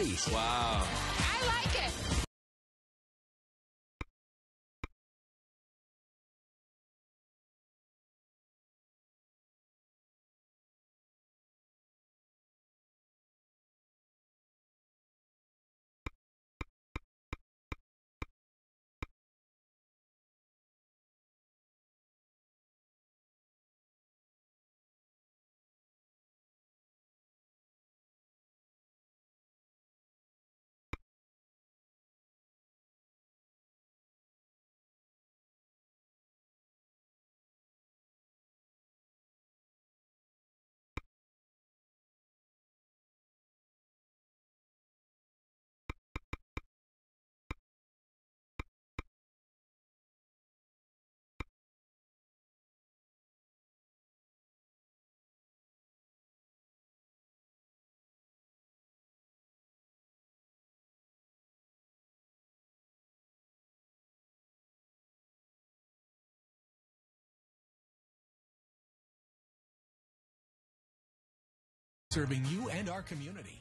East. Wow. I like it. Serving you and our community.